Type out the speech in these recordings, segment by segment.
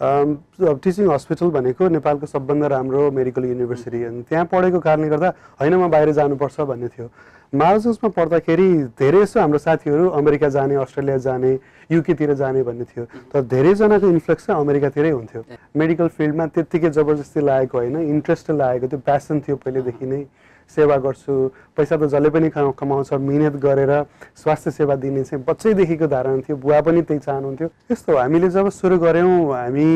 Teaching hospital भनेको नेपालको सबभन्दा राम्रो मेडिकल युनिभर्सिटी अनि त्यहाँ पढेको कारणले गर्दा होइन म बाहिर जानुपर्छ भन्ने थियो। मार्जन्समा पढ्दाखेरि धेरै जस्तो हाम्रो साथीहरू अमेरिका जाने अस्ट्रेलिया जाने युकेतिर जाने भन्ने थियो। तर धेरैजनाको इन्फ्लुक्स चाहिँ अमेरिकातिरै हुन्थ्यो। मेडिकल फिल्डमा त्यत्तिकै जबरजस्ती लागेको होइन इन्ट्रेस्ट लागेको त्यो प्यासन थियो पहिलेदेखि नै। सेवा गर्छु पैसा त जसले पनि कमाउँछ मिहिनेत गरेर स्वास्थ्य सेवा दिने चाहिँ बच्चैदेखिको धारणा थियो बुवा पनि त्यही चाहनुहुन्थ्यो। यस्तो हामीले जब सुरु गऱ्यौँ हामी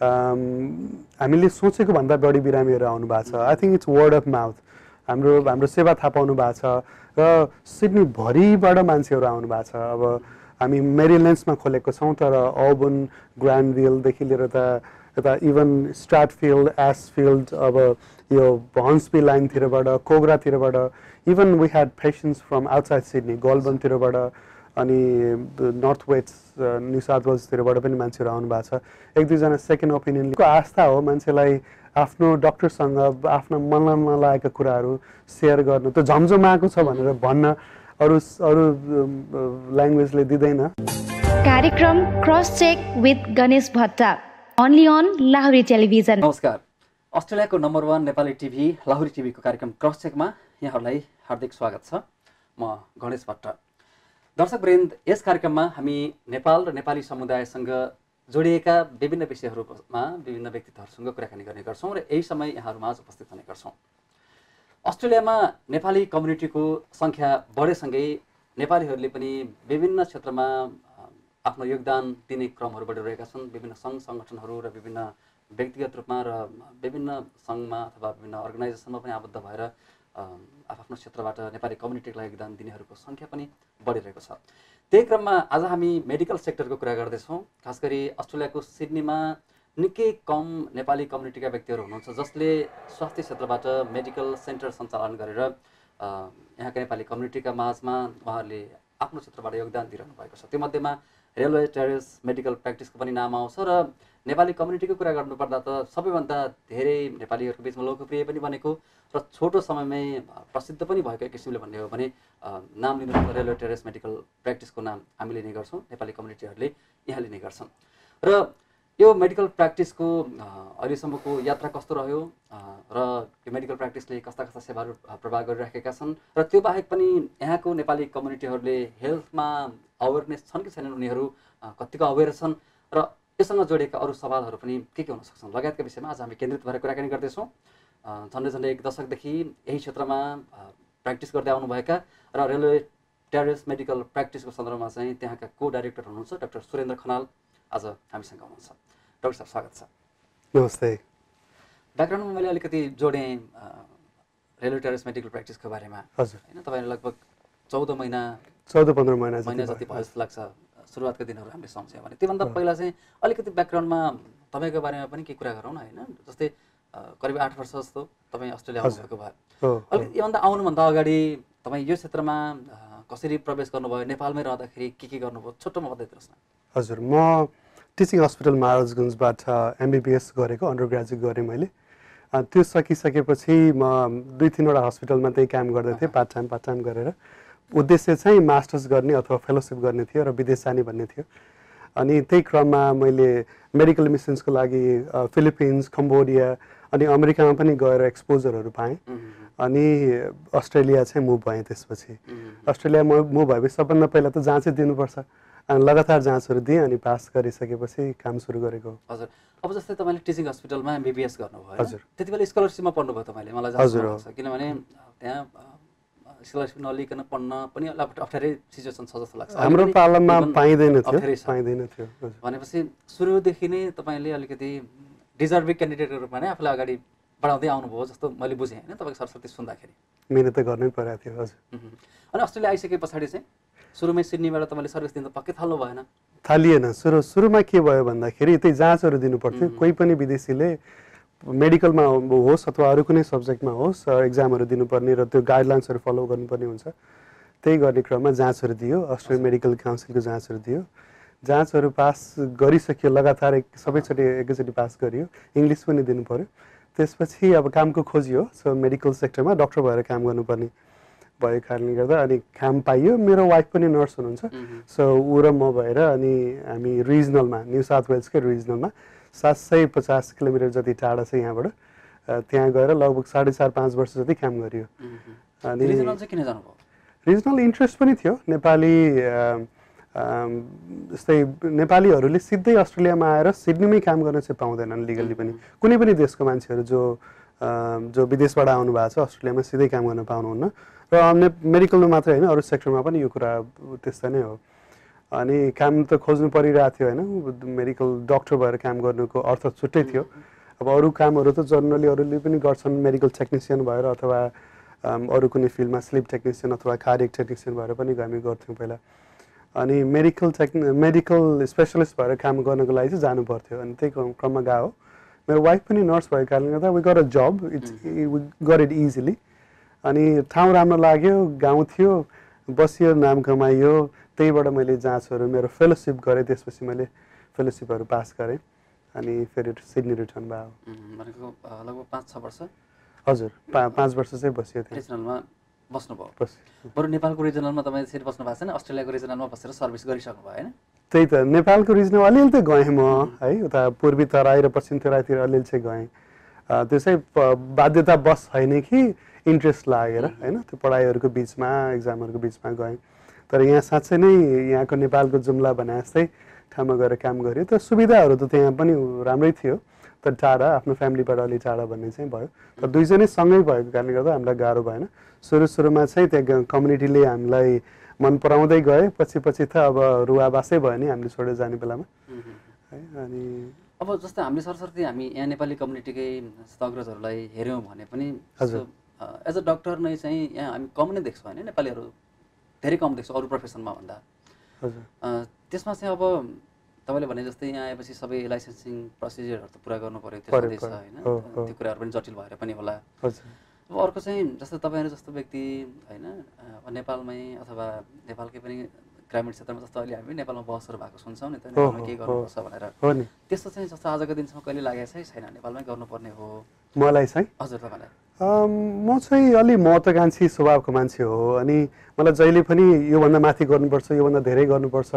हामीले सोचेको भन्दा बढी बिरामीहरू आउनु भएको छ। I think it's word of mouth हाम्रो हाम्रो सेवा थाहा पाउनु भएको छ। र सिडनीभरिबाट मान्छेहरू आउनु भएको छ। अब हामी मेरिल्यान्ड्समा खोलेको छौँ तर अबन ग्रान्डभिलदेखि लिएर त यता इभन स्ट्राटफिल्ड एसफिल्ड अब यो हन्सपी लाइनतिरबाट कोग्रातिरबाट even we had patients from outside Sydney गोल्बनतिरबाट अनि नर्थ वेस्ट न्यू साउथ वेल्सतिरबाट पनि मान्छेहरू आउनु भएको छ एक दुईजना सेकेन्ड ओपिनियनको आस्था हो मान्छेलाई आफ्नो डक्टरसँग आफ्ना मनमा नलागेका कुराहरू सेयर गर्नु त्यो झमझमाएको छ भनेर भन्न अरू अरू ल्याङ्ग्वेजले दिँदैन कार्यक्रम क्रस चेक विथ गणेश भट्टा ओन्ली अन लाहुरी टेलिभिजन नमस्कार। अस्ट्रेलियाको number one Nepali TV Lahuri टिभीको कार्यक्रम क्रस चेकमा यहाँहरूलाई हार्दिक स्वागत छ। म गणेश भट्ट। दर्शकवृन्द यस कार्यक्रममा हामी नेपाल र नेपाली समुदायसँग जोडिएका विभिन्न विषयहरूमा विभिन्न व्यक्तित्वहरूसँग कुराकानी गर्ने गर्छौँ र यही समय यहाँहरूमा उपस्थित हुने गर्छौँ। अस्ट्रेलियामा नेपाली कम्युनिटीको सङ्ख्या बढेसँगै नेपालीहरूले पनि विभिन्न क्षेत्रमा आफ्नो योगदान दिने क्रमहरू बढिरहेका छन्। विभिन्न सङ्घ सङ्गठनहरू र विभिन्न व्यक्तिगत रूपमा र विभिन्न सङ्घमा अथवा विभिन्न अर्गनाइजेसनमा पनि आबद्ध भएर आफ्नो क्षेत्रबाट नेपाली कम्युनिटीलाई योगदान दिनेहरूको सङ्ख्या पनि बढिरहेको छ। त्यही क्रममा आज हामी मेडिकल सेक्टरको कुरा गर्दैछौँ। खास गरी अस्ट्रेलियाको सिडनीमा निकै कम नेपाली कम्युनिटीका व्यक्तिहरू हुनुहुन्छ जसले स्वास्थ्य क्षेत्रबाट मेडिकल सेन्टर सञ्चालन गरेर यहाँका नेपाली कम्युनिटीका माझमा उहाँहरूले आफ्नो क्षेत्रबाट योगदान दिइरहनु भएको छ। त्योमध्येमा रेलवे टेरेस मेडिकल प्र्याक्टिसको पनि नाम आउँछ र नेपाली कम्युनिटीको कुरा गर्नुपर्दा त सबैभन्दा धेरै नेपालीहरूको बिचमा लोकप्रिय पनि बनेको र छोटो समयमै प्रसिद्ध पनि भएको एक किसिमले भन्ने हो भने नाम लिनु पर्दा रेलवे टेरेस मेडिकल प्र्याक्टिसको नाम हामी लिने गर्छौँ नेपाली कम्युनिटीहरूले यहाँ लिने गर्छन्। र यो मेडिकल प्र्याक्टिसको अहिलेसम्मको यात्रा कस्तो रह्यो र यो मेडिकल प्र्याक्टिसले कस्ता कस्ता सेवाहरू प्रभाव गरिराखेका छन् र त्यो बाहेक पनि यहाँको नेपाली कम्युनिटीहरूले हेल्थमा अवेरनेस छन् कि छैनन् उनीहरू कतिको अवेर छन् र योसँग जोडिएका अरू सवालहरू पनि के के हुन सक्छन्? लगायतका विषयमा आज हामी केन्द्रित भएर कुराकानी गर्दैछौँ। झन्डै झन्डै एक दशकदेखि यही क्षेत्रमा प्र्याक्टिस गर्दै आउनुभएका र रेलवे टेरेस मेडिकल प्र्याक्टिसको सन्दर्भमा चाहिँ त्यहाँका को डाइरेक्टर हुनुहुन्छ डाक्टर सुरेन्द्र खनाल। आज हामीसँग हुनुहुन्छ। डाक्टर साहब स्वागत छ। नमस्ते। ब्याकग्राउन्डमा मैले अलिकति जोडेँ रेलवे टेरेस मेडिकल प्र्याक्टिसको बारेमा। हजुर। होइन तपाईँले लगभग चौध महिना चौध पन्ध्र महिना महिना जति भयो। जस्तो लाग्छ। सुरुवातको दिनहरू हामीले सम्झ्यौँ भने। त्योभन्दा पहिला चाहिँ अलिकति ब्याकग्राउन्डमा तपाईँको बारेमा पनि केही कुरा गरौँ न होइन? जस्तै करिब आठ वर्ष जस्तो तपाईँ अस्ट्रेलिया आउनुभएको भयो। अलिकति योभन्दा आउनुभन्दा अगाडि तपाईँ यो क्षेत्रमा कसरी प्रवेश गर्नुभयो नेपालमै रहँदाखेरि के के गर्नुभयो छोटोमा बताइदिनुहोस् न। हजुर म टिचिङ हस्पिटल महाराजगञ्जबाट एमबिबिएस गरेको अन्डर ग्रेजुएट गरेँ मैले। त्यो सकिसकेपछि म दुई तिनवटा हस्पिटलमा त्यही काम गर्दै थिएँ पार्ट टाइम पार्ट टाइम गरेर। उद्देश्य चाहिँ मास्टर्स गर्ने अथवा फेलोसिप गर्ने थियो र विदेश जाने भन्ने थियो। अनि त्यही क्रममा मैले मेडिकल मिसन्सको लागि फिलिपिन्स कम्बोडिया अनि अमेरिकामा पनि गएर एक्सपोजरहरू पाएँ। अनि अस्ट्रेलिया चाहिँ मुभ भएँ त्यसपछि। अस्ट्रेलिया मुभ भएपछि सबभन्दा पहिला त जाँचै दिनुपर्छ। अनि लगातार जाँचहरू दिएँ अनि पास गरिसकेपछि काम सुरु गरेको हजुर। अब जस्तै तपाईँले टिचिङ हस्पिटलमा एमबिबिएस गर्नुभयो? हजुर। त्यति बेला स्कलरसिपमा पढ्नुभयो तपाईँले मलाई हजुर, किनभने त्यहाँ स्कलरसिप नलिकन पढ्न पनि अप्ठ्यारै सिचुएसन छ जस्तो लाग्छ। हाम्रो पालामा even पाइँदैन थियो। पाइँदैन थियो। भनेपछि सुरुदेखि नै तपाईँले अलिकति डिजर्भिङ क्यान्डिडेटको रूपमा नै आफूलाई अगाडि बढाउँदै आउनुभयो जस्तो मैले बुझेँ होइन? तपाईँको सरस्वती सुन्दाखेरि। मिहिनेत त गर्नै परेको थियो हजुर। अनि अस्ट्रेलिया आइसके पछाडि चाहिँ सुरुमै सिडनीबाट तपाईँले सर्भिस दिन त पक्कै थाल्नु भएन। थालिएन। सुरु सुरुमा के भयो भन्दाखेरि त्यही जाँचहरू दिनु पर्थ्यो कोही पनि विदेशीले मेडिकलमा होस् अथवा अरू कुनै सब्जेक्टमा होस् इक्जामहरू दिनुपर्ने र त्यो गाइडलाइन्सहरू फलो गर्नुपर्ने हुन्छ। त्यही गर्ने क्रममा जाँचहरू दियो अस्ट्रेलियन मेडिकल काउन्सिलको जाँचहरू दियो। जाँचहरू पास गरिसक्यो लगातार एक सबैचोटि एकैचोटि पास गरियो। इङ्ग्लिस पनि दिनु पऱ्यो त्यसपछि अब कामको खोजी हो सो मेडिकल सेक्टरमा डक्टर भएर काम गर्नुपर्ने भएको कारणले गर्दा अनि काम पाइयो। मेरो वाइफ पनि नर्स हुनुहुन्छ। सो ऊ र म भएर अनि हामी रिजनलमा न्यू साउथ वेल्सकै रिजनलमा सात सय पचास किलोमिटर जति टाढा छ यहाँबाट त्यहाँ गएर लगभग साढे चार पाँच वर्ष जति काम गरियो। अनि रिजनल इन्ट्रेस्ट पनि थियो। नेपाली जस्तै नेपालीहरूले सिधै अस्ट्रेलियामा आएर सिडनीमै काम गर्न चाहिँ पाउँदैनन् लिगल्ली पनि। कुनै पनि देशको मान्छेहरू जो जो विदेशबाट आउनु भएको छ अस्ट्रेलियामा सिधै काम गर्न पाउनुहुन्न। र मेडिकलमा मात्रै होइन अरू सेक्टरमा पनि यो कुरा त्यस्तै नै हो। अनि काम त खोज्नु परिरहेको थियो होइन? मेडिकल डक्टर भएर काम गर्नुको अर्थ छुट्टै थियो। अब अरू कामहरू त जनरली अरूले पनि गर्छन् मेडिकल टेक्निसियन भएर अथवा अरू कुनै फिल्डमा स्लिप टेक्निसियन अथवा कार्डियक टेक्निसियन भएर पनि हामी गर्थ्यौँ पहिला। अनि मेडिकल टेक् मेडिकल स्पेसलिस्ट भएर काम गर्नको लागि चाहिँ जानु पर्थ्यो अनि त्यही क्रम- क्रममा गएको मेरो वाइफ पनि नर्स भएको कारणले गर्दा we got a job it's we got it easily अनि ठाउँ राम्रो लाग्यो गाउँ थियो बसियो नाम कमाइयो त्यहीबाट मैले जाँचहरू मेरो फेलोसिप गरेँ त्यसपछि मैले फेलोसिपहरू पास गरेँ अनि फेरि सिडनी रिटर्न भयो। भनेको लगभग पाँच छ वर्ष? हजुर पा पाँच वर्ष चाहिँ बसियो रिजनलमा बस्नुभयो। बस बरु नेपालको रिजनलमा तपाईँ यसरी बस्नु भएको छैन? अस्ट्रेलियाको रिजनलमा बसेर सर्भिस गरिसक्नु भयो होइन? त्यही त नेपालको रिजनमा अलिअलि त गएँ म है उता पूर्वी तराई र पश्चिम तराईतिर अलिअलि चाहिँ गएँ त्यो चाहिँ बाध्यता बस होइन कि इन्ट्रेस्ट लागेर होइन त्यो पढाइहरूको बिचमा इक्जामहरूको बिचमा गएँ। तर यहाँ साँच्चै नै यहाँको नेपालको जुम्ला भने जस्तै ठाउँमा गएर काम गरेँ त सुविधाहरू त त्यहाँ पनि राम्रै थियो। तर टाढा आफ्नो फ्यामिलीबाट अलि टाढा भन्ने चाहिँ भयो। तर दुईजनै सँगै भएको कारणले गर्दा हामीलाई गाह्रो भएन। सुरु सुरुमा चाहिँ त्यहाँ कम्युनिटीले हामीलाई मन पराउँदै गए। पछि पछि त अब रुवाबासै भयो नि हामीले छोडेर जाने बेलामा। है अनि अब जस्तै हामीले सरस्वती हामी यहाँ नेपाली कम्युनिटीकै अग्रजहरूलाई हेऱ्यौँ भने पनि हजुर। एज अ डक्टर नै चाहिँ यहाँ हामी कम नै देख्छौँ होइन नेपालीहरू धेरै कम देख्छौँ अरू प्रोफेसनमा भन्दा। त्यसमा चाहिँ अब तपाईँले भने जस्तै यहाँ आएपछि सबै लाइसेन्सिङ प्रोसिजरहरू त पुरा गर्नु पऱ्यो त्यो छ। होइन। त्यो कुराहरू पनि जटिल भएर पनि होला। अब अर्को चाहिँ जस्तो तपाईँहरू जस्तो व्यक्ति होइन नेपालमै अथवा नेपालकै पनि ग्रामीण क्षेत्रमा जस्तो अहिले हामी नेपालमा बसहरू भएको सुन्छौँ नि त नेपालमा केही। गर्नुपर्छ भनेर। हो नि। त्यस्तो चाहिँ जस्तो आजको दिनसम्म कहिले लागेको छैन? नेपालमै गर्नुपर्ने हो। मलाई चाहिँ? हजुर तपाईँलाई। म चाहिँ अलि महत्त्वकाङ्क्षी स्वभावको मान्छे हो अनि मलाई जहिले पनि योभन्दा माथि गर्नुपर्छ योभन्दा धेरै गर्नुपर्छ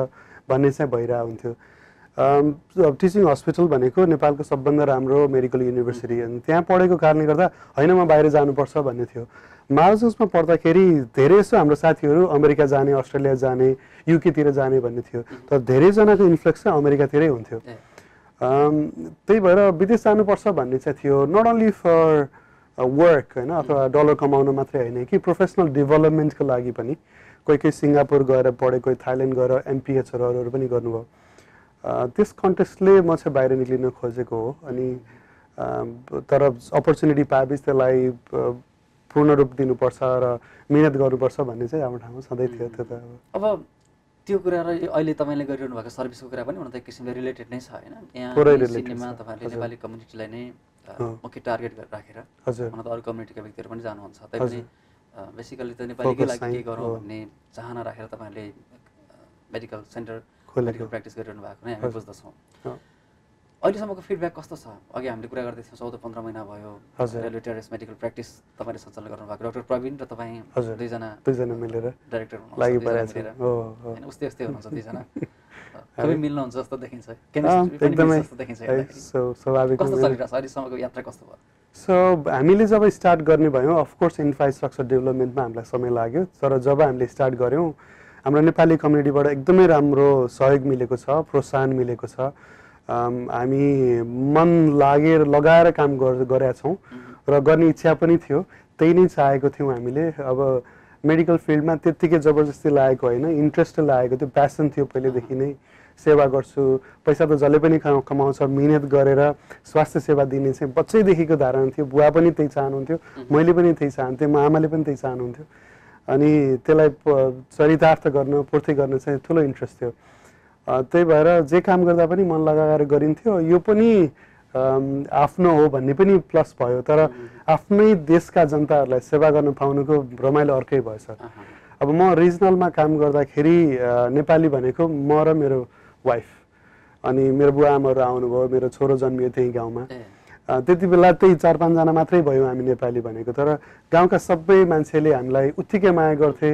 भन्ने चाहिँ भइरहेको हुन्थ्यो टिचिङ हस्पिटल भनेको नेपालको सबभन्दा राम्रो मेडिकल युनिभर्सिटी अनि त्यहाँ पढेको कारणले गर्दा होइन म बाहिर जानुपर्छ भन्ने थियो। मार्जसमा पढ्दाखेरि धेरै जस्तो हाम्रो साथीहरू अमेरिका जाने अस्ट्रेलिया जाने युकेतिर जाने भन्ने थियो। तर धेरैजनाको इन्फ्लुएन्स चाहिँ अमेरिकातिरै हुन्थ्यो। त्यही भएर विदेश जानुपर्छ भन्ने चाहिँ थियो। नट ओन्ली फर वर्क होइन अथवा डलर कमाउन मात्रै होइन कि प्रोफेसनल डेभलपमेन्टको लागि पनि कोही कोही सिङ्गापुर गएर पढे कोही थाइल्यान्ड गएर एमपिएचहरू अरूहरू पनि गर्नुभयो। त्यस कन्टेस्टले म चाहिँ बाहिर निक्लिन खोजेको हो अनि तर अपर्च्युनिटी पाएपछि त्यसलाई पूर्ण रूप दिनुपर्छ र मिहिनेत गर्नुपर्छ भन्ने चाहिँ हाम्रो ठाउँमा सधैँ थियो त्यो त अब त्यो कुरा र अहिले तपाईँले गरिरहनु भएको सर्भिसको कुरा पनि हुन त एक किसिमले रिलेटेड नै छ होइन यहाँ तपाईँहरूले। नेपाली कम्युनिटीलाई नै। मुख्य टार्गेट राखेर हुन त अरू कम्युनिटीका व्यक्तिहरू पनि जानुहुन्छ तैपनि हजुर। बेसिकली त नेपालीकै लागि केही गरौँ। भन्ने चाहना राखेर तपाईँहरूले मेडिकल सेन्टर। मेडिकल प्र्याक्टिस गरिरहनु भएको नै हामी। बुझ्दछौँ। अहिलेसम्मको फिडब्याक कस्तो छ? अघि हामीले कुरा गर्दै थियौँ चौध पन्ध्र महिना भयो। रेलवे टेरेस मेडिकल प्र्याक्टिस तपाईँले सञ्चालन गर्नुभएको। डक्टर प्रवीण र तपाईँ। दुईजना दुईजना मिलेर डाइरेक्टर होइन उस्तै उस्तै हुनुहुन्छ दुईजना। मिल्नुहुन्छ जस्तो देखिन्छ। एकदमै। कस्तो नै। चलिरहेको छ? अहिलेसम्मको यात्रा कस्तो भयो? सो हामीले जब स्टार्ट गर्ने भयौँ अफकोर्स इन्फ्रास्ट्रक्चर डेभलपमेन्टमा हामीलाई समय लाग्यो। तर जब हामीले स्टार्ट गऱ्यौँ हाम्रो नेपाली कम्युनिटीबाट एकदमै राम्रो सहयोग मिलेको छ प्रोत्साहन मिलेको छ। हामी मन लागेर लगाएर काम गर- गरेका छौँ र गर्ने इच्छा पनि थियो। त्यही नै चाहेको थियौँ हामीले। अब मेडिकल फिल्डमा त्यत्तिकै जबरजस्ती लागेको होइन इन्ट्रेस्ट लागेको थियो प्यासन थियो पहिलेदेखि नै। सेवा गर्छु पैसा त जसले पनि कमा- कमाउँछ मिहिनेत गरेर स्वास्थ्य सेवा दिने चाहिँ बच्चैदेखिको धारणा थियो। बुवा पनि त्यही चाहनुहुन्थ्यो मैले पनि त्यही चाहन्थेँ म आमाले पनि त्यही चाहनुहुन्थ्यो। अनि त्यसलाई चरितार्थ गर्न पूर्ति गर्न चाहिँ ठुलो इन्ट्रेस्ट थियो। त्यही भएर जे काम गर्दा पनि मन लगाएर गरिन्थ्यो। यो पनि आफ्नो हो भन्ने पनि प्लस भयो। तर आफ्नै देशका जनताहरूलाई सेवा गर्न पाउनुको रमाइलो अर्कै भएछ। अब म रिजनलमा काम गर्दाखेरि नेपाली भनेको म र मेरो वाइफ अनि मेरो बुवा आमाहरू आउनुभयो मेरो छोरो जन्मियो त्यही गाउँमा। त्यति बेला त्यही चार पाँचजना मात्रै भयो हामी नेपाली भनेको। तर गाउँका सबै मान्छेले हामीलाई उत्तिकै माया गर्थे।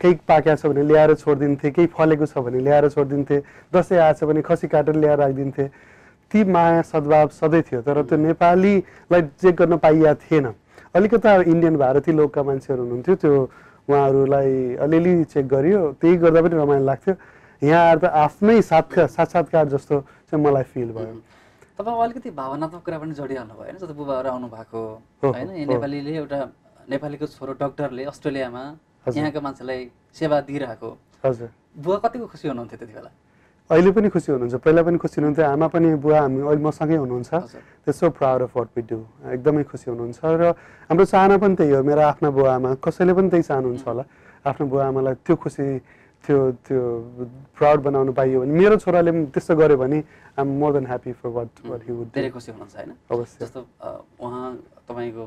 केही पाकेको छ भने ल्याएर छोडिदिन्थे केही फलेको छ भने ल्याएर छोडिदिन्थे दसैँ आएछ भने खसी काटेर ल्याएर राखिदिन्थे। ती माया सद्भाव सधैँ थियो तर त्यो नेपालीलाई चेक गर्न पाइया थिएन। अलिकता इन्डियन भारतीय लोकका मान्छेहरू हुनुहुन्थ्यो त्यो उहाँहरूलाई अलिअलि चेक गरियो त्यही गर्दा पनि रमाइलो लाग्थ्यो। यहाँ आएर त आफ्नै साथ साक्षात्कार जस्तो चाहिँ मलाई फिल भयो। तपाईँ अलिकति भावनात्मक कुरा पनि जोडिहाल्नु भयो होइन जस्तो बुबाहरू आउनु भएको होइन। नेपालीले एउटा नेपालीको छोरो डक्टरले अस्ट्रेलियामा। यहाँका मान्छेलाई सेवा दिइरहेको। हजुर। बुवा कतिको खुसी हुनुहुन्थ्यो त्यति बेला? अहिले पनि खुसी हुनुहुन्छ। पहिला पनि खुसी हुनुहुन्थ्यो। आमा पनि बुवा हामी अहिले मसँगै हुनुहुन्छ। हजुर। त्यो so proud of what do एकदमै खुसी हुनुहुन्छ। र हाम्रो चाहना पनि त्यही हो। मेरो आफ्ना बुवा आमा कसैले पनि त्यही चाहनुहुन्छ होला। आफ्नो बुवा आमालाई त्यो खुसी त्यो त्यो प्राउड बनाउनु पाइयो भने मेरो छोराले पनि त्यस्तो गर्यो भने I am more than happy for what what he would धेरै खुसी हुनुहुन्छ होइन? अवश्य। जस्तो उहाँ तपाईँको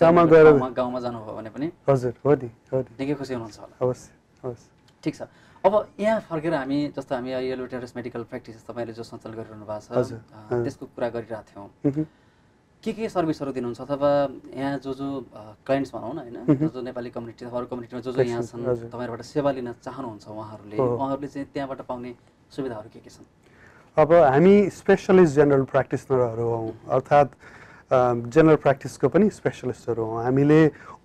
गाउँमा गएर- गाउँमा जानुभयो भने पनि हजुर हो नि हो नि। निकै खुसी हुनुहुन्छ होला। अवश्य अवश्य। ठिक छ। अब यहाँ फर्केर हामी जस्तो हामी येलो टेरस मेडिकल प्र्याक्टिस तपाईँले जो सञ्चालन गरिरहनु भएको छ। त्यसको कुरा गरिरहेको थियौँ। के के सर्भिसहरू दिनुहुन्छ अथवा यहाँ जो जो क्लाइन्ट्स भनौँ न होइन जो जो नेपाली कम्युनिटी अथवा अरू कम्युनिटीमा जो जो यहाँ छन्। तपाईँहरूबाट सेवा लिन चाहनुहुन्छ उहाँहरूले। उहाँहरूले चाहिँ त्यहाँबाट पाउने सुविधाहरू के के छन् अब हामी स्पेसलिस्ट जेनरल प्र्याक्टिसनरहरू हौँ अर्थात् जेनरल प्र्याक्टिसको पनि स्पेसलिस्टहरू हौँ हामीले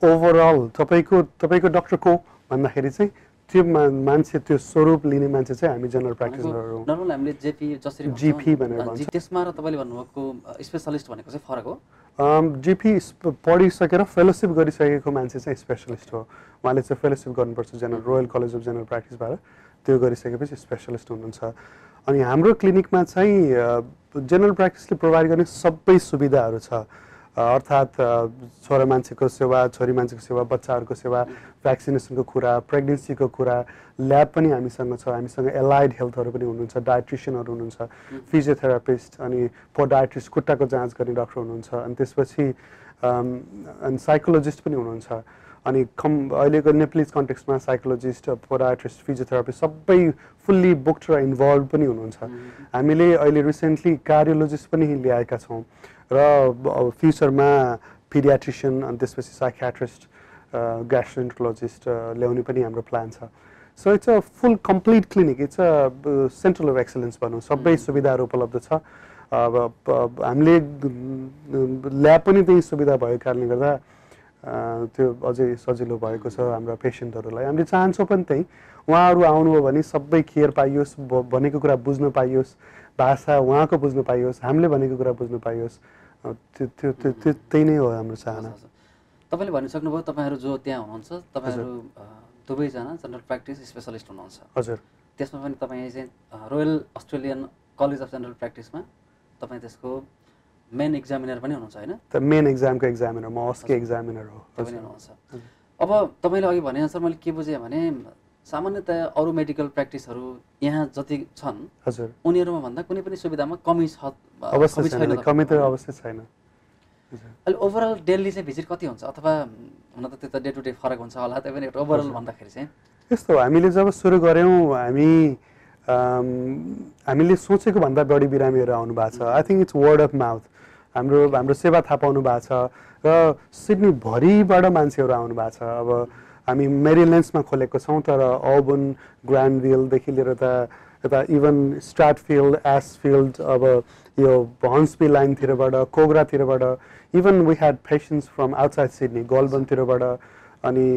ओभरअल तपाईँको तपाईँको डक्टर को भन्दाखेरि चाहिँ त्यो मान्छे त्यो स्वरूप लिने मान्छे चाहिँ हामी जेनरल प्र्याक्टिसनरहरू हौँ। नर्मल हामीले जेपी जसरी GP भनेर भन्छ। त्यसमा र तपाईँले भन्नुभएको स्पेसलिस्ट भनेको चाहिँ फरक हो? जिपी पढिसकेर फेलोसिप गरिसकेको मान्छे चाहिँ स्पेसलिस्ट हो। उहाँले चाहिँ फेलोसिप गर्नुपर्छ general royal college of general प्र्याक्टिसबाट त्यो गरिसकेपछि स्पेसलिस्ट हुनुहुन्छ। अनि हाम्रो क्लिनिकमा चाहिँ जेनरल प्र्याक्टिसले प्रोभाइड गर्ने सबै सुविधाहरू छ। अर्थात् छोरा मान्छेको सेवा छोरी मान्छेको सेवा बच्चाहरूको सेवा भ्याक्सिनेसनको कुरा प्रेग्नेन्सीको कुरा ल्याब पनि हामीसँग छ। हामीसँग एलाइड हेल्थहरू पनि हुनुहुन्छ डायट्रिसियनहरू हुनुहुन्छ फिजियोथेरापिस्ट अनि पोडाइट्रिस्ट खुट्टाको जाँच गर्ने डक्टर हुनुहुन्छ अनि त्यसपछि अनि साइकोलोजिस्ट पनि हुनुहुन्छ। अनि कम अहिलेको नेप्लिज कन्टेक्समा साइकोलोजिस्ट पोडाइट्रिस्ट फिजियोथेरापिस्ट सबै फुल्ली बुक्ड र इन्भल्भ पनि हुनुहुन्छ। हामीले अहिले रिसेन्टली कार्डियोलोजिस्ट पनि ल्याएका छौँ। र फ्युचरमा पिडियाट्रिसियन अनि त्यसपछि साइकियाट्रिस्ट ग्यास्ट्रोन्ट्रोलोजिस्ट ल्याउने पनि हाम्रो प्लान छ। So it's a full complete clinic it's a central of excellence भनौँ। सबै सुविधाहरू उपलब्ध छ। अब अब हामीले ल्याब पनि त्यही सुविधा भएको कारणले गर्दा त्यो अझै सजिलो भएको छ हाम्रा पेसेन्टहरूलाई। हामीले चाहन्छौँ पनि त्यही। उहाँहरू आउनुभयो भने सबै केयर पाइयोस् भनेको कुरा बुझ्न पाइयोस् भाषा उहाँको बुझ्न पाइयोस् हामीले भनेको कुरा बुझ्न पाइयोस्। त्यो त्यो त्यो त्यो- त्यही नै हो हाम्रो चाहना। तपाईँले भनिसक्नुभयो तपाईँहरू जो त्यहाँ हुनुहुन्छ तपाईँहरू दुवैजना जनरल प्र्याक्टिस स्पेसलिस्ट हुनुहुन्छ। हजुर। त्यसमा पनि तपाईँ चाहिँ royal Australian college of general प्र्याक्टिसमा तपाईँ त्यसको मेन इक्जामिनर पनि हुनुहुन्छ होइन? मेन एक्जामको एक्जामिनर म अस्के एक्जामिनर हो। हजुर। हुनुहुन्छ। अब तपाईँले अघि भने अनुसार मैले के बुझेँ भने सामान्यतया अरू मेडिकल प्र्याक्टिसहरू यहाँ जति छन् हजुर। उनीहरूमा भन्दा कुनै पनि सुविधामा कमी छ अवश्य छैन कमी त? अवश्य छैन। अहिले ओभरअल डेली चाहिँ भिजिट कति हुन्छ? अथवा हुन त त्यो त डे टु डे फरक हुन्छ होला त्यही पनि एउटा ओभरअल भन्दाखेरि चाहिँ। यस्तो हामीले जब सुरु गऱ्यौँ हामी हामीले सोचेको भन्दा बढी बिरामीहरू आउनु भएको छ। I think it's word of mouth हाम्रो हाम्रो सेवा थाहा पाउनु भएको छ। र सिडनीभरिबाट मान्छेहरू आउनु भएको छ। अब हामी मेरिलेन्समा खोलेको छौँ तर अबन ग्रान्डभिलदेखि लिएर त यता इभन स्ट्राटफिल्ड एसफिल्ड अब यो हन्सपी लाइनतिरबाट कोग्रातिरबाट even we had patients from outside Sydney गोल्बनतिरबाट अनि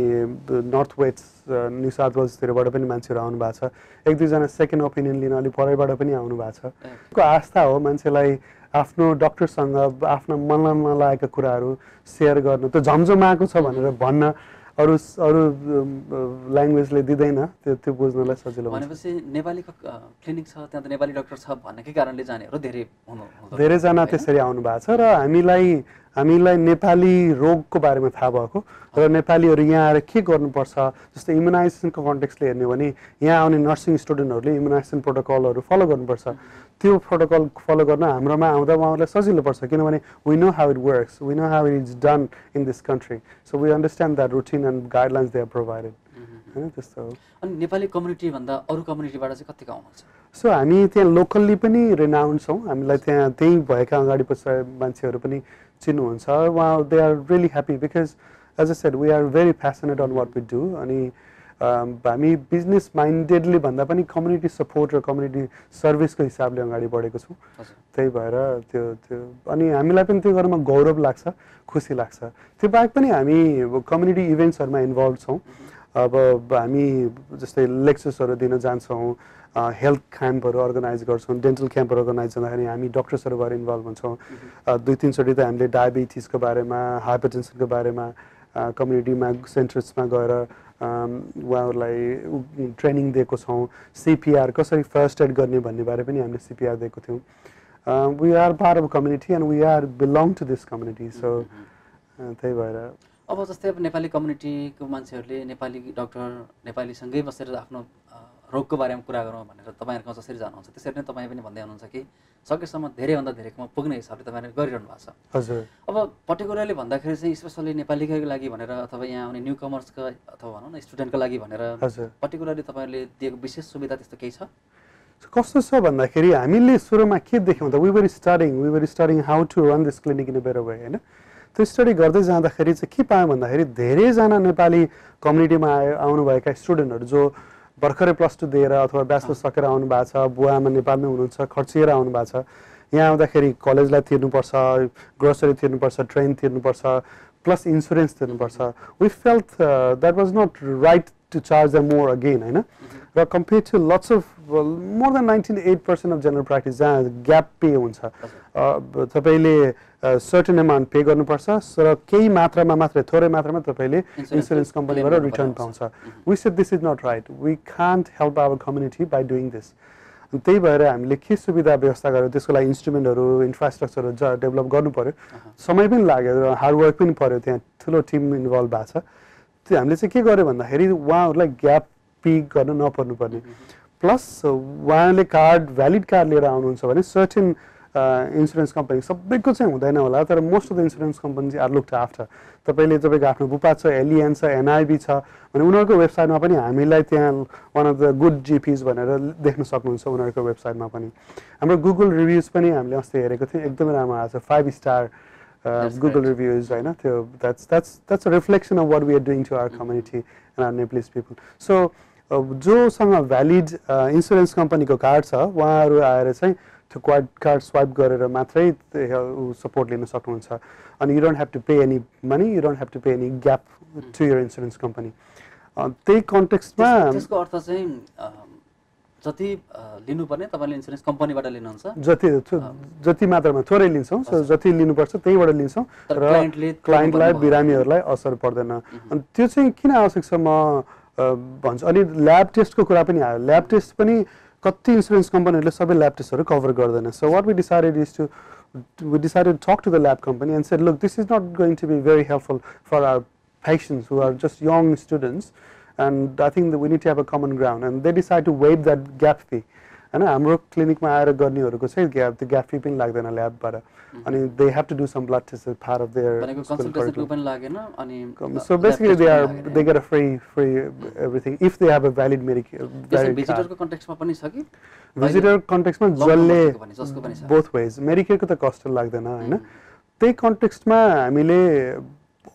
नर्थ वेस्ट न्यु साउथ वेल्सतिरबाट पनि मान्छेहरू आउनु भएको छ। एक दुईजना सेकेन्ड ओपिनियन लिन अलिक परैबाट पनि आउनु भएको छ। को आस्था हो मान्छेलाई आफ्नो डक्टरसँग आफ्ना मनमा नलागेका कुराहरू सेयर गर्नु त्यो झमझमाएको छ भनेर भन्न अरू अरू ल्याङ्ग्वेजले दिँदैन त्यो त्यो बुझ्नलाई सजिलो भनेपछि नेपालीको अ, क्लिनिक छ त्यहाँ त नेपाली डक्टर छ भन्नेकै कारणले जानेहरू धेरै धेरैजना? त्यसरी आउनु भएको छ र हामीलाई हामीलाई नेपाली रोगको बारेमा थाहा भएको र नेपालीहरू यहाँ आएर के गर्नुपर्छ जस्तै इम्युनाइजेसनको कन्टेक्सले हेर्ने हो भने यहाँ आउने नर्सिङ स्टुडेन्टहरूले इम्युनाइजेसन प्रोटोकलहरू फलो गर्नुपर्छ। त्यो प्रोटोकल फलो गर्न हाम्रोमा आउँदा उहाँहरूलाई सजिलो पर्छ किनभने we know how it works we know how it is done in this country so we understand that routine and guidelines they are provided होइन त्यस्तो हो। अनि नेपाली कम्युनिटीभन्दा अरू कम्युनिटीबाट चाहिँ कतिको आउनुहुन्छ? सो हामी त्यहाँ लोकल्ली पनि रेनाउन्ड छौँ। हामीलाई त्यहाँ त्यहीँ भएका अगाडि पछि मान्छेहरू पनि चिन्नुहुन्छ। उहाँ they are really happy because as I said we are very passionate on what we do अनि हामी बिजनेस माइन्डेडली भन्दा पनि कम्युनिटी सपोर्ट र कम्युनिटी सर्भिसको हिसाबले अगाडि बढेको छौँ। त्यही भएर त्यो त्यो अनि हामीलाई पनि त्यो गर्नमा गौरव लाग्छ खुसी लाग्छ। त्यो बाहेक पनि हामी कम्युनिटी इभेन्ट्सहरूमा इन्भल्भ छौँ। अब हामी जस्तै लेक्चर्सहरू दिन जान्छौँ हेल्थ क्याम्पहरू अर्गनाइज गर्छौँ डेन्टल क्याम्पहरू अर्गनाइज गर्दाखेरि हामी डक्टर्सहरू भएर इन्भल्भ हुन्छौँ। दुई तिनचोटि त हामीले डायबिटिसको बारेमा हाइपरटेन्सनको बारेमा कम्युनिटीमा सेन्टर्समा गएर उहाँहरूलाई ट्रेनिङ दिएको छौँ। सिपिआर कसरी फर्स्ट एड गर्ने भन्ने बारे पनि हामीले सिपिआर दिएको थियौँ। We are part of community and we are belong to this community so त्यही भएर। अब जस्तै अब नेपाली कम्युनिटीको मान्छेहरूले नेपाली डक्टर नेपालीसँगै बसेर आफ्नो रोगको बारेमा कुरा गरौँ भनेर तपाईँहरूको जसरी जानुहुन्छ त्यसरी नै तपाईँ पनि भन्दै हुनुहुन्छ कि? सकेसम्म धेरैभन्दा धेरैकोमा पुग्ने हिसाबले तपाईँले गरिरहनु भएको छ। हजुर। अब पर्टिकुलरली भन्दाखेरि चाहिँ स्पेसल्ली नेपालीकै लागि भनेर अथवा यहाँ आउने न्यू कमर्सका अथवा भनौँ न स्टुडेन्टको लागि भनेर हजुर। पर्टिकुलरली तपाईँहरूले दिएको विशेष सुविधा त्यस्तो केही छ? कस्तो छ भन्दाखेरि हामीले सुरुमा के देख्यौँ त we were studying we were studying how to run this clinic in better way होइन? त्यो स्टडी गर्दै जाँदाखेरि चाहिँ के पायौँ भन्दाखेरि धेरैजना नेपाली कम्युनिटीमा आयो आउनुभएका स्टुडेन्टहरू जो भर्खरै प्लस टू दिएर अथवा ब्याचलर सकेर आउनु भएको छ बुवामा नेपालमै हुनुहुन्छ खर्चिएर आउनु भएको छ। यहाँ आउँदाखेरि कलेजलाई तिर्नुपर्छ ग्रोसरी तिर्नुपर्छ ट्रेन तिर्नुपर्छ प्लस इन्सुरेन्स तिर्नुपर्छ। We felt that was not right to charge the more again होइन? र compare to lots of more than ninety eight percent of general practice जहाँ ग्याप पे हुन्छ। ब- तपाईँले सर्टेन एमाउन्ट पे गर्नुपर्छ र केही मात्रामा मात्रै थोरै मात्रामा तपाईँले इन्सुरेन्स कम्पनीबाट रिटर्न। पाउँछ। We said this is not right we can't help our community by doing this अनि त्यही भएर हामीले के सुविधा व्यवस्था गर्यो त्यसको लागि इन्स्ट्रुमेन्टहरू इन्फ्रास्ट्रक्चरहरू ज डेभलप गर्नु पऱ्यो समय पनि लाग्यो र हार्डवर्क पनि पऱ्यो त्यहाँ। ठुलो टिम इन्भल्भ भएको छ। त्यो हामीले चाहिँ के गर्यो भन्दाखेरि उहाँहरूलाई ग्याप पिक गर्न नपर्नुपर्ने। प्लस उहाँले कार्ड भ्यालिड कार्ड लिएर आउनुहुन्छ भने सर्टेन इन्सुरेन्स कम्पनी सबैको चाहिँ हुँदैन होला तर most of the insurance company are look after तपाईँले तपाईँको आफ्नो बुपा छ एलिएन छ एनआइबी छ भने उनीहरूको वेबसाइटमा पनि हामीलाई त्यहाँ one of the good GPs भनेर देख्न सक्नुहुन्छ उनीहरूको वेबसाइटमा पनि. हाम्रो गुगल रिभ्युज पनि हामीले अस्ति हेरेको थियौँ एकदमै राम्रो आएको छ फाइभ स्टार गुगल. रिभ्युज होइन त्यो that's that's that's a reflection of what we are doing to our community and our Nepalese people so जोसँग भ्यालिड इन्सुरेन्स कम्पनीको कार्ड छ उहाँहरू आएर चाहिँ त्यो क्वाड कार्ड स्वाइप गरेर मात्रै सपोर्ट लिन सक्नुहुन्छ. अनि you don't have to pay any money you don't have to pay any gap to your insurance company त्यही कन्टेक्स्टमा त्यस- त्यसको अर्थ चाहिँ जति लिनुपर्ने तपाईँले इन्सुरेन्स कम्पनीबाट लिनुहुन्छ। जति जति मात्रामा थोरै लिन्छौँ जति लिनुपर्छ त्यहीबाट लिन्छौँ र क्लाइन्टले क्लाइन्टलाई। बिरामीहरूलाई असर पर्दैन। अनि त्यो चाहिँ किन आवश्यक छ म भन्छु। अनि ल्याब टेस्टको कुरा पनि आयो। ल्याब टेस्ट पनि कति इन्सुरेन्स कम्पनीहरूले सबै ल्याब टेस्टहरू कभर गर्दैन so what we decided is to we decided to talk to the lab company and said, look, this is not going to be very helpful for our patients who are just young students, and I think that we need to have a common ground. And they decided to waive that gap fee. होइन हाम्रो क्लिनिकमा आएर गर्नेहरूको चाहिँ gap त्यो gap fee पनि लाग्दैन ल्याबबाट। अनि they have to do some blood test part of their they are they get a free free everything if they have a valid medical valid card. भिजिटरको कन्टेक्समा पनि छ कि? भिजिटर term जसले। बोथ वेज मेडिकेयरको त कस्ट लाग्दैन होइन? त्यही कन्टेक्स्टमा हामीले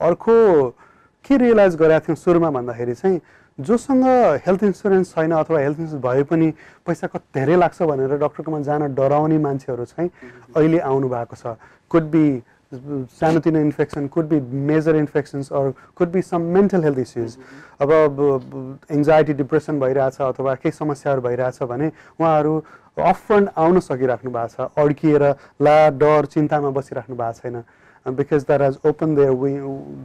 अर्को के रियलाइज गरेका थियौँ सुरुमा भन्दाखेरि चाहिँ जोसँग हेल्थ इन्सुरेन्स छैन अथवा हेल्थ इन्सुरेन्स भए पनि पैसा कति धेरै लाग्छ भनेर डक्टरकोमा जान डराउने मान्छेहरू चाहिँ अहिले आउनु भएको छ। कुड बी सानोतिनो infection could be major infections or could be some mental health issues अब एङ्जाइटी डिप्रेसन भइरहेछ अथवा केही समस्याहरू भइरहेछ भने उहाँहरू अपफ्रन्ट आउन सकिराख्नु भएको छ अड्किएर ला डर चिन्तामा बसिराख्नु भएको छैन। Because that has open their way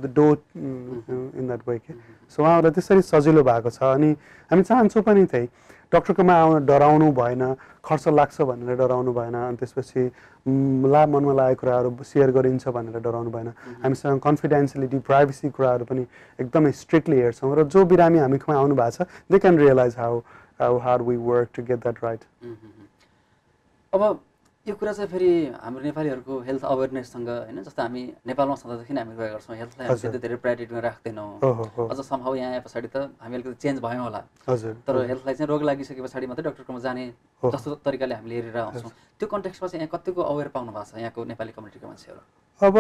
the door in that way के सो उहाँहरूलाई त्यसरी सजिलो भएको छ। अनि हामी चाहन्छौँ पनि त्यही। डक्टरकोमा आउन डराउनु भएन खर्च लाग्छ भनेर डराउनु भएन अनि त्यसपछि म, ला मनमा लागेको कुराहरू सेयर गरिन्छ भनेर डराउनु भएन। हामीसँग कन्फिडेन्सियलिटी प्राइभेसी कुराहरू पनि एकदमै स्ट्रिक्टली हेर्छौँ। र जो बिरामी हामीकोमा आउनु भएको छ they can realise how how hard we work to get that right अब यो कुरा चाहिँ फेरि हाम्रो नेपालीहरूको हेल्थ अवेरनेससँग होइन जस्तो हामी नेपालमा छँदादेखि हामी गएका गर्छौँ हेल्थलाई हामी। त्यति धेरै प्रायोरिटीमा राख्दैनौँ। अझ सम्भव यहाँ आए पछाडि त हामी अलिकति चेन्ज भयौँ होला। तर हेल्थलाई चाहिँ रोग लागिसके पछाडि मात्रै डक्टरकोमा जाने। जस्तो तरिकाले हामीले हेरेर आउँछौँ। त्यो कन्टेक्समा चाहिँ यहाँ कतिको अवेर पाउनु भएको छ यहाँको नेपाली कम्युनिटीको मान्छेहरू? अब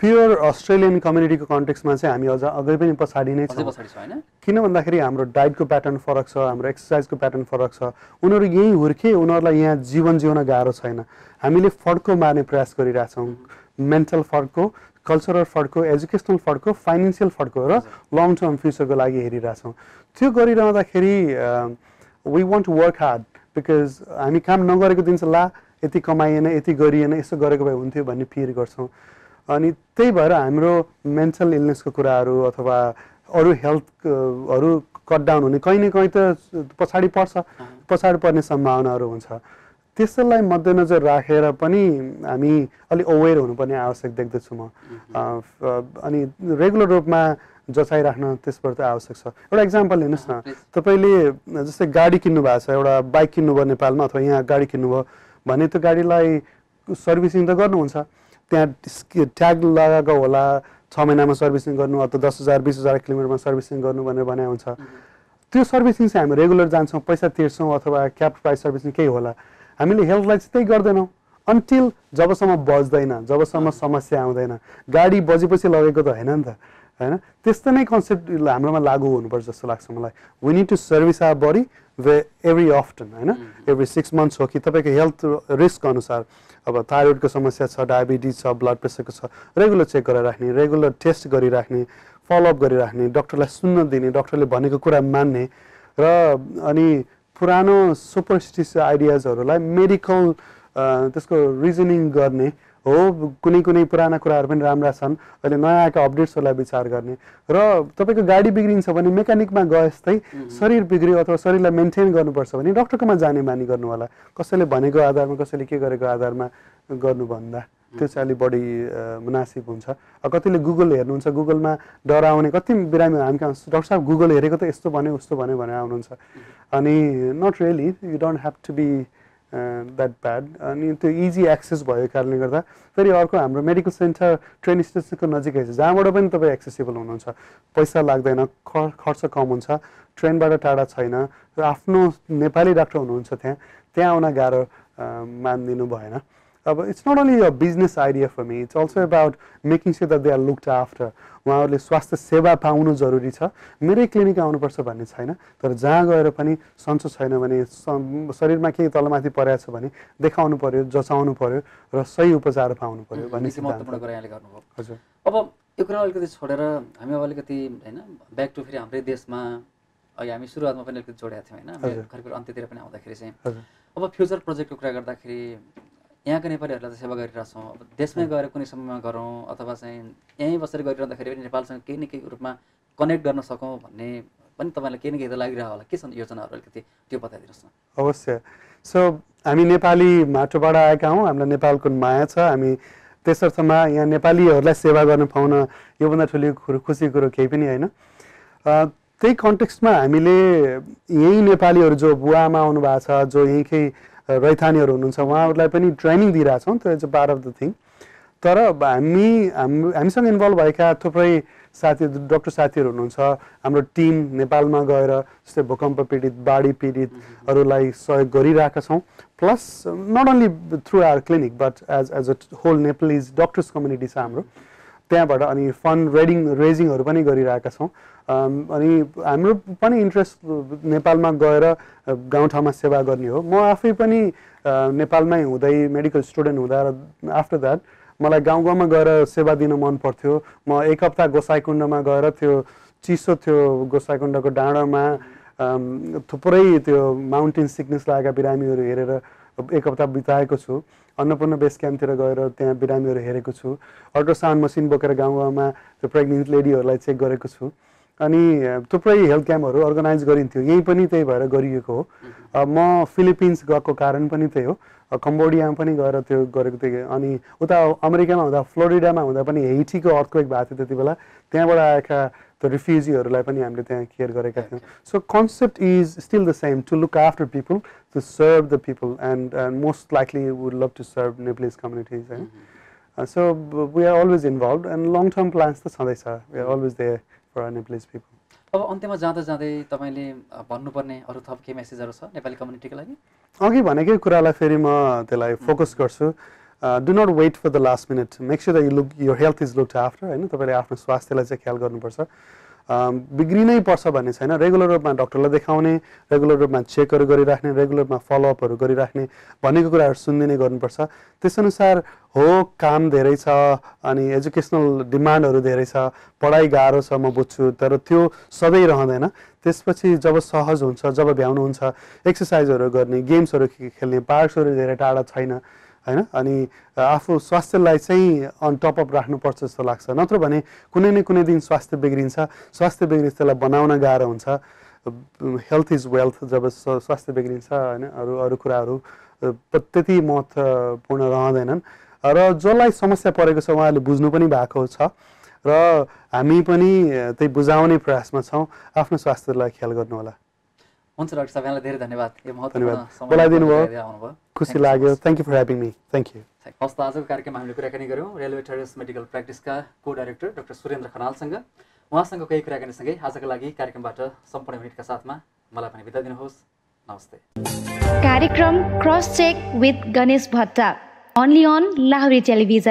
प्योर अस्ट्रेलियन कम्युनिटीको कन्टेक्समा चाहिँ हामी अझ अझै पनि पछाडि नै छौँ। किन भन्दाखेरि हाम्रो डाइटको प्याटर्न फरक छ हाम्रो एक्सर्साइजको प्याटर्न फरक छ। उनीहरू यहीँ हुर्के उनीहरूलाई यहाँ जीवन जिउन गाह्रो छैन। हामीले फड्को मार्ने प्रयास गरिरहेछौँ। मेन्टल फड्को कल्चरल फड्को एजुकेसनल फड्को फाइनेन्सियल फड्को र लङ टर्म फ्युचरको लागि हेरिरहेछौँ। त्यो गरिरहँदाखेरि we want to work hard because हामी काम नगरेको दिन चाहिँ ला यति कमाइएन यति गरिएन यसो गरेको भए हुन्थ्यो भन्ने फिल गर्छौँ। अनि त्यही भएर हाम्रो मेन्टल इलनेसको कुराहरू अथवा अरू हेल्थहरू कट डाउन हुने कहीँ न कहीँ त पछाडि पर्छ पछाडि पर्ने सम्भावनाहरू हुन्छ। त्यसलाई मध्यनजर राखेर पनि हामी अलिक अवेर हुनुपर्ने आवश्यक देख्दछु म। अनि रेगुलर रूपमा जचाइराख्न त्यसबाट आवश्यक छ। एउटा इक्जाम्पल हेर्नुहोस् न. तपाईँले जस्तै गाडी किन्नु भएको छ एउटा बाइक किन्नुभयो नेपालमा अथवा यहाँ गाडी किन्नुभयो भने त्यो गाडीलाई सर्भिसिङ त गर्नुहुन्छ। त्यहाँ ट्याग लगाएको होला छ महिनामा सर्भिसिङ गर्नु अथवा दस हजार बिस हजार किलोमिटरमा सर्भिसिङ गर्नु भनेर भने हुन्छ। त्यो सर्भिसिङ चाहिँ हामी रेगुलर जान्छौँ पैसा तिर्छौँ अथवा क्याप प्राइस सर्भिसिङ केही होला। हामीले हेल्थलाई चाहिँ त्यही गर्दैनौँ। अन्टिल जबसम्म बज्दैन जबसम्म समस्या आउँदैन। गाडी बजेपछि लगेको त होइन नि त। होइन? त्यस्तो नै कन्सेप्ट हाम्रोमा लागू हुनुपर्छ जस्तो लाग्छ मलाई। We need to service our body way every often होइन? एभ्री सिक्स मन्थ्स हो कि तपाईँको हेल्थ रिस्क अनुसार। अब थाइरोइडको समस्या छ डायबिटिज छ ब्लड प्रेसरको छ रेगुलर चेक गरेर राख्ने रेगुलर टेस्ट गरिराख्ने फलोअप गरिराख्ने डक्टरलाई सुन्न दिने डक्टरले भनेको कुरा मान्ने र अनि पुरानो सुपरस्टिस आइडियाजहरूलाई मेडिकल त्यसको रिजनिङ गर्ने हो कुनै कुनै पुराना कुराहरू पनि राम्रा छन्। अहिले नयाँ आएका अपडेट्सहरूलाई विचार गर्ने। र तपाईँको गाडी बिग्रिन्छ भने मेकानिकमा गए जस्तै शरीर बिग्रियो अथवा शरीरलाई मेन्टेन गर्नुपर्छ भने डक्टरकोमा जाने बानी गर्नु होला कसैले भनेको आधारमा कसैले के गरेको आधारमा गर्नुभन्दा। त्यो चाहिँ अलिक बढी मुनासिब हुन्छ। कतिले गुगल हेर्नुहुन्छ गुगलमा डराउने कति बिरामी हामी कहाँ डक्टर साहब गुगल हेरेको त यस्तो भन्यो उस्तो भन्यो भनेर आउनुहुन्छ। अनि not really you don't have to be that bad अनि त्यो इजी एक्सेस भएको कारणले गर्दा फेरि अर्को हाम्रो मेडिकल सेन्टर ट्रेन स्टेसनको नजिकै छ जहाँबाट पनि तपाईँ एक्सेसिबल हुनुहुन्छ। पैसा लाग्दैन खर्च कम हुन्छ ट्रेनबाट टाढा छैन र आफ्नो नेपाली डाक्टर हुनुहुन्छ त्यहाँ त्यहाँ आउन गाह्रो मानिदिनु भएन। अब it's not only a business idea for me it's also about making sure that they are looked after उहाँहरूले स्वास्थ्य सेवा पाउनु जरुरी छ। मेरै क्लिनिक आउनुपर्छ भन्ने छैन तर जहाँ गएर पनि सन्चो छैन भने शरीरमा केही तलमाथि परेको छ भने देखाउनु पर्यो जचाउनु पर्यो र सही उपचार पाउनु पर्यो भन्ने हजुर। अब यो कुरा अलिकति छोडेर हामी अब अलिकति होइन ब्याक टु फेरि हाम्रै देशमा अघि हामी सुरुवातमा पनि अलिकति जोडेका थियौँ होइन। अन्त्यतिर पनि आउँदाखेरि चाहिँ। अब फ्युचर प्रोजेक्टको कुरा गर्दाखेरि यहाँका नेपालीहरूलाई त सेवा गरिरहेछौँ अब देशमै गएर कुनै समयमा गरौँ अथवा चाहिँ यहीँ बसेर गरिरहँदाखेरि पनि नेपालसँग केही न केही रूपमा कनेक्ट गर्न सकौँ भन्ने पनि तपाईँलाई केही न केही त लागिरहेको होला। के छन् योजनाहरू अलिकति त्यो बताइदिनुहोस् न। अवश्य। सो हामी नेपाली माटोबाट आएका हौँ। हामीलाई नेपालको माया छ। हामी त्यसर्थमा यहाँ नेपालीहरूलाई सेवा गर्न पाउन योभन्दा ठुलो कुरो खुसीको कुरो केही पनि होइन। त्यही कन्टेक्स्टमा हामीले यहीँ नेपालीहरू जो बुवा आमा आउनु भएको छ जो यहीँकै रैथानीहरू हुनुहुन्छ। उहाँहरूलाई पनि ट्रेनिङ दिइरहेछौँ त्यो is a part of the thing तर हामी हाम हामीसँग इन्भल्भ भएका थुप्रै साथी डक्टर साथीहरू हुनुहुन्छ। हाम्रो टिम नेपालमा गएर जस्तै भूकम्प पीडित बाढी पीडितहरूलाई सहयोग गरिरहेका छौँ। Plus not only through our clinic but as as a whole Nepalese doctors community छ हाम्रो। त्यहाँबाट अनि फन्ड रेडिङ रेजिङहरू पनि गरिरहेका छौँ। अनि हाम्रो पनि इन्ट्रेस्ट नेपालमा गएर गाउँठाउँमा सेवा गर्ने हो। म आफै पनि नेपालमै हुँदै मेडिकल स्टुडेन्ट हुँदा र आफ्टर द्याट मलाई गाउँ गाउँमा गएर सेवा दिन मन पर्थ्यो। म एक हप्ता गोसाइकुण्डमा गएर त्यो चिसो थियो गोसाइकुण्डको डाँडामा थुप्रै त्यो माउन्टेन सिकनेस लागेका बिरामीहरू हेरेर एक हप्ता बिताएको छु। अन्नपूर्ण बेस क्याम्पतिर गएर त्यहाँ बिरामीहरू हेरेको छु। अल्ट्रासाउन्ड मसिन बोकेर गाउँ गाउँमा त्यो प्रेग्नेन्ट लेडीहरूलाई चेक गरेको छु। अनि थुप्रै हेल्थ क्याम्पहरू अर्गनाइज गरिन्थ्यो। यहीँ पनि त्यही भएर गरिएको हो। म फिलिपिन्स गएको कारण पनि त्यही हो। कम्बोडियामा पनि गएर त्यो गरेको थिएँ। अनि उता अमेरिकामा हुँदा फ्लोरिडामा हुँदा पनि हेइटीको अर्थक्वेक भएको थियो त्यति बेला। त्यहाँबाट आएका त्यो रिफ्युजीहरूलाई पनि हामीले त्यहाँ केयर गरेका थियौँ. So concept is still the same to look after people to serve the people and and most likely would love to serve Nepalese communities होइन so we are always involve and long term plans त छँदैछ. We are always there for our Nepalese people अब अन्त्यमा जाँदा जाँदै तपाईँले भन्नुपर्ने अरू थप के मेसेजहरू छ नेपाली कम्युनिटीको लागि? अघि भनेकै कुरालाई फेरि म त्यसलाई फोकस गर्छु। Do not wait for the last minute make sure the you look यो हेल्थ इज लुक्ड आफ्टर होइन? तपाईँले आफ्नो स्वास्थ्यलाई चाहिँ ख्याल गर्नुपर्छ। अम, बिग्रिनै पर्छ भन्ने छैन। रेगुलर रूपमा डक्टरलाई देखाउने रेगुलर रूपमा चेकहरू गरिराख्ने रेगुलर रूपमा फलोअपहरू गरिराख्ने भनेको कुराहरू सुनिदिने गर्नुपर्छ। त्यसअनुसार हो काम धेरै छ अनि एजुकेसनल डिमान्डहरू धेरै छ पढाइ गाह्रो छ म बुझ्छु तर त्यो सधैँ रहँदैन। त्यसपछि जब सहज हुन्छ जब भ्याउनुहुन्छ एक्सर्साइजहरू गर्ने गेम्सहरू खेल्ने पार्क्सहरू धेरै टाढा छैन। होइन? अनि आफू स्वास्थ्यलाई चाहिँ अन टप अप राख्नुपर्छ जस्तो लाग्छ। नत्र भने कुनै न कुनै दिन स्वास्थ्य बिग्रिन्छ। स्वास्थ्य बिग्रिन्छ त्यसलाई बनाउन गाह्रो हुन्छ। हेल्थ इज वेल्थ जब स्वास्थ्य बिग्रिन्छ होइन? अरू अरू कुराहरू त्यति महत्त्वपूर्ण रहँदैनन्। र जसलाई समस्या परेको छ उहाँहरूले बुझ्नु पनि भएको छ। र हामी पनि त्यही बुझाउने प्रयासमा छौँ। आफ्नो स्वास्थ्यलाई ख्याल गर्नु होला हुन्छ डाक्टर साहब यहाँलाई धेरै धन्यवाद। यो बोलाइदिनु भयो। खुसी लाग्यो. Thank you for having me thank you हवस् त आजको कार्यक्रममा हामीले कुराकानी गऱ्यौँ रेलवे टेरेस मेडिकल प्र्याक्टिसका को डाइरेक्टर डाक्टर सुरेन्द्र खनालसँग। उहाँसँग केही कुराकानीसँगै आजको लागि कार्यक्रमबाट सम्पूर्ण युनिटका साथमा मलाई पनि बिदा दिनुहोस्। नमस्ते। कार्यक्रम क्रस चेक विथ गणेश भट्टा ओन्ली अन लाहुरी टेलिभिजन